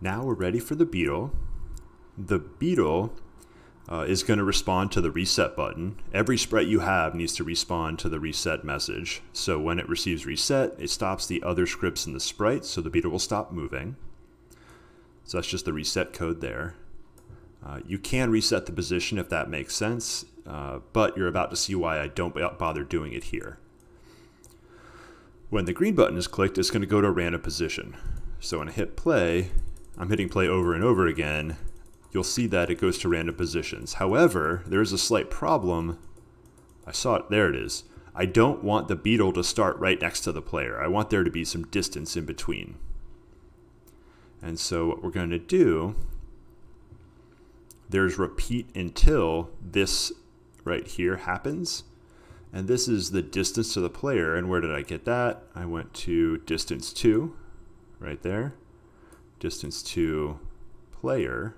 Now we're ready for the beetle. The beetle uh, is going to respond to the reset button. Every sprite you have needs to respond to the reset message. So when it receives reset, it stops the other scripts in the sprite, so the beetle will stop moving. So that's just the reset code there. Uh, you can reset the position if that makes sense, uh, but you're about to see why I don't bother doing it here. When the green button is clicked, it's going to go to a random position. So when I hit play, I'm hitting play over and over again, you'll see that it goes to random positions. However, there is a slight problem. I saw it, there it is. I don't want the beetle to start right next to the player. I want there to be some distance in between. And so what we're going to do, there's repeat until this right here happens. And this is the distance to the player. And where did I get that? I went to distance 2, right there. Distance to player.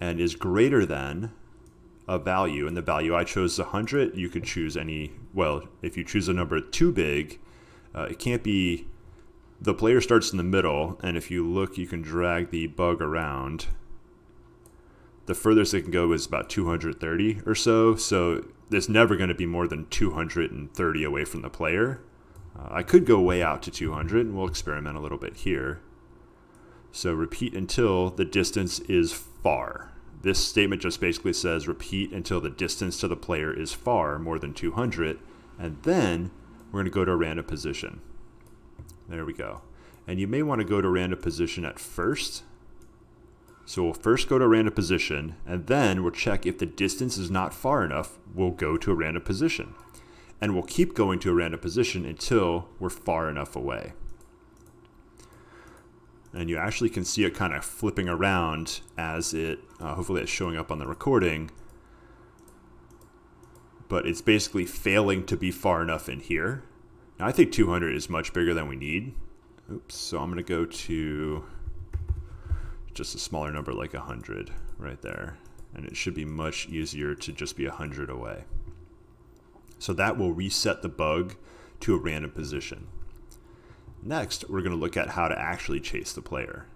And is greater than a value. And the value I chose is 100. You could choose any, well, if you choose a number too big, uh, it can't be, the player starts in the middle. And if you look, you can drag the bug around the furthest it can go is about 230 or so. So there's never going to be more than 230 away from the player. Uh, I could go way out to 200, and we'll experiment a little bit here. So repeat until the distance is far. This statement just basically says repeat until the distance to the player is far, more than 200, and then we're going to go to a random position. There we go. And you may want to go to random position at first so we'll first go to a random position, and then we'll check if the distance is not far enough, we'll go to a random position. And we'll keep going to a random position until we're far enough away. And you actually can see it kind of flipping around as it, uh, hopefully it's showing up on the recording. But it's basically failing to be far enough in here. Now I think 200 is much bigger than we need. Oops, so I'm going to go to just a smaller number like 100 right there. And it should be much easier to just be 100 away. So that will reset the bug to a random position. Next, we're going to look at how to actually chase the player.